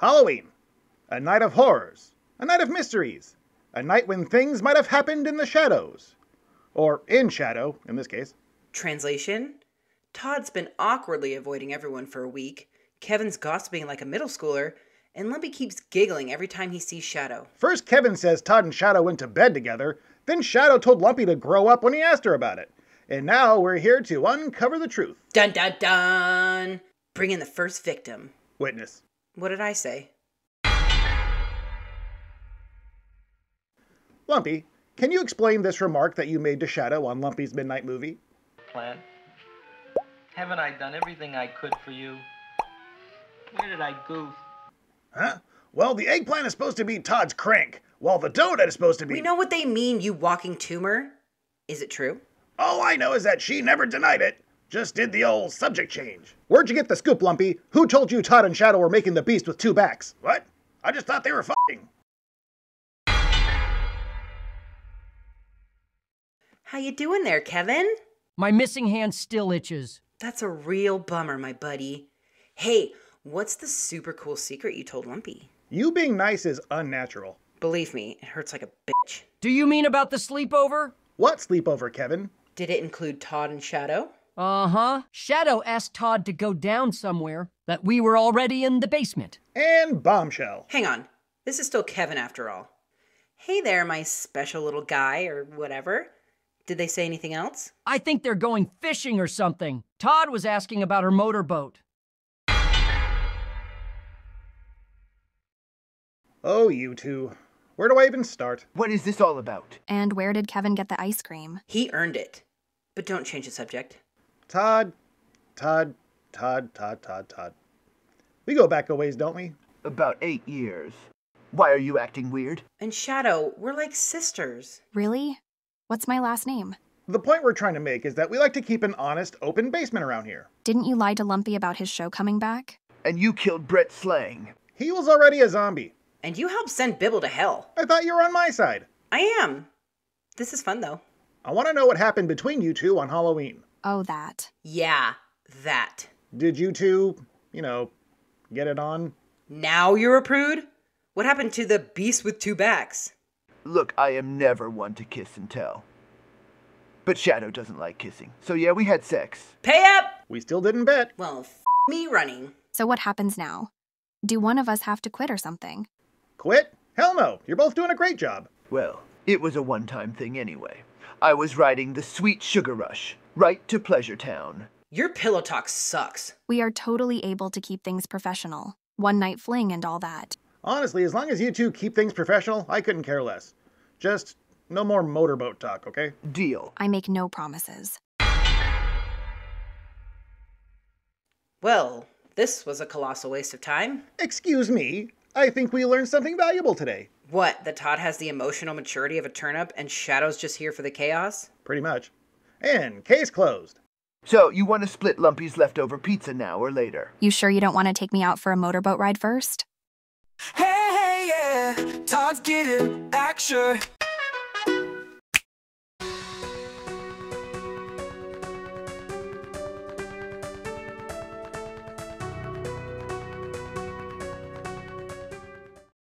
Halloween. A night of horrors. A night of mysteries. A night when things might have happened in the shadows. Or in shadow, in this case. Translation Todd's been awkwardly avoiding everyone for a week. Kevin's gossiping like a middle schooler. And Lumpy keeps giggling every time he sees Shadow. First, Kevin says Todd and Shadow went to bed together. Then Shadow told Lumpy to grow up when he asked her about it. And now we're here to uncover the truth. Dun dun dun! Bring in the first victim. Witness. What did I say? Lumpy, can you explain this remark that you made to Shadow on Lumpy's Midnight Movie? Plan? Haven't I done everything I could for you? Where did I goof? Huh? Well, the eggplant is supposed to be Todd's crank, while the donut is supposed to be. We know what they mean, you walking tumor. Is it true? All I know is that she never denied it. Just did the old subject change. Where'd you get the scoop, Lumpy? Who told you Todd and Shadow were making the beast with two backs? What? I just thought they were f***ing. How you doing there, Kevin? My missing hand still itches. That's a real bummer, my buddy. Hey, what's the super cool secret you told Lumpy? You being nice is unnatural. Believe me, it hurts like a bitch. Do you mean about the sleepover? What sleepover, Kevin? Did it include Todd and Shadow? Uh huh. Shadow asked Todd to go down somewhere, but we were already in the basement. And bombshell. Hang on. This is still Kevin after all. Hey there, my special little guy, or whatever. Did they say anything else? I think they're going fishing or something. Todd was asking about her motorboat. Oh, you two. Where do I even start? What is this all about? And where did Kevin get the ice cream? He earned it. But don't change the subject. Todd, Todd, Todd, Todd, Todd, Todd. We go back a ways, don't we? About eight years. Why are you acting weird? And Shadow, we're like sisters. Really? What's my last name? The point we're trying to make is that we like to keep an honest, open basement around here. Didn't you lie to Lumpy about his show coming back? And you killed Brett Slang. He was already a zombie. And you helped send Bibble to hell. I thought you were on my side. I am. This is fun, though. I want to know what happened between you two on Halloween. Oh, that. Yeah, that. Did you two, you know, get it on? Now you're a prude? What happened to the beast with two backs? Look, I am never one to kiss and tell. But Shadow doesn't like kissing. So yeah, we had sex. Pay up! We still didn't bet. Well, f- me running. So what happens now? Do one of us have to quit or something? Quit? Hell no. You're both doing a great job. Well, it was a one time thing anyway. I was riding the sweet sugar rush, right to Pleasure Town. Your pillow talk sucks. We are totally able to keep things professional. One night fling and all that. Honestly, as long as you two keep things professional, I couldn't care less. Just no more motorboat talk, okay? Deal. I make no promises. Well, this was a colossal waste of time. Excuse me. I think we learned something valuable today. What, that Todd has the emotional maturity of a turnip and Shadow's just here for the chaos? Pretty much. And case closed. So, you want to split Lumpy's leftover pizza now or later? You sure you don't want to take me out for a motorboat ride first? Hey, hey yeah, Todd's getting action.